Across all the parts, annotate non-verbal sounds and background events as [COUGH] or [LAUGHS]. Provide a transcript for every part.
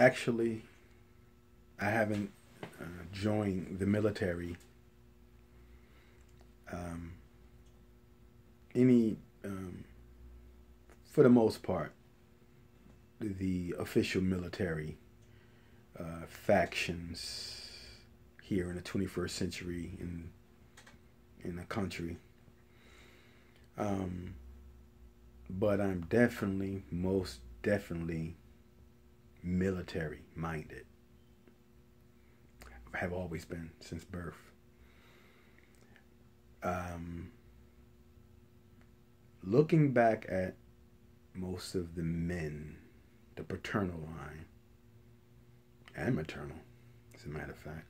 actually, I haven't uh, joined the military. Um, any, um, for the most part, the official military uh, factions here in the 21st century in in the country. Um, but I'm definitely, most definitely military minded. I have always been since birth. Um, looking back at most of the men, the paternal line, and maternal, as a matter of fact,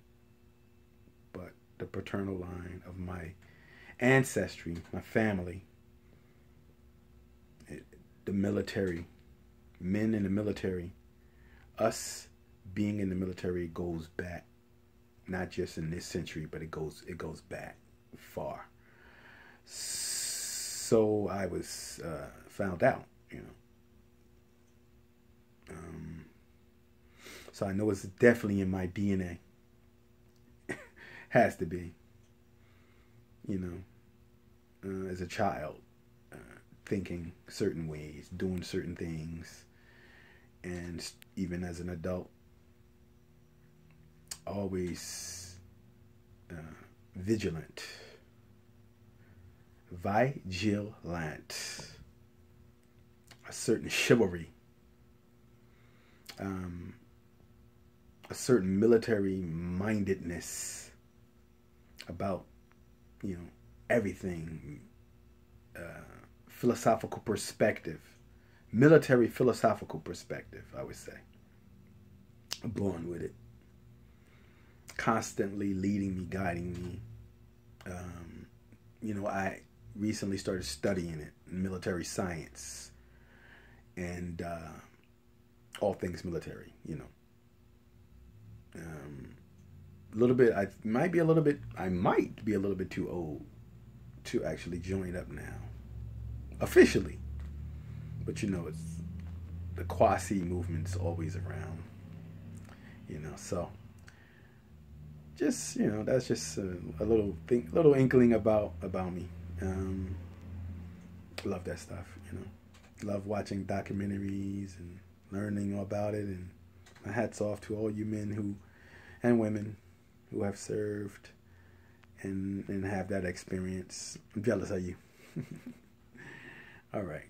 but the paternal line of my ancestry, my family, the military, men in the military, us being in the military goes back, not just in this century, but it goes it goes back far. So I was uh, found out, you know. Um, so I know it's definitely in my DNA. [LAUGHS] Has to be. You know, uh, as a child, uh, thinking certain ways, doing certain things, and even as an adult, always uh, vigilant, vigilant, a certain chivalry, um, a certain military mindedness about, you know, everything, uh, philosophical perspective, military philosophical perspective, I would say. Born with it. Constantly leading me, guiding me. Um, you know, I recently started studying it, military science, and uh, all things military, you know. Um, a little bit, I might be a little bit, I might be a little bit too old to actually join up now, officially. But you know, it's the quasi movement's always around, you know. So, just you know, that's just a, a little thing, little inkling about about me. Um, love that stuff, you know. Love watching documentaries and learning about it. And my hats off to all you men who and women who have served and and have that experience. I'm jealous of you. [LAUGHS] All right.